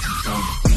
Come.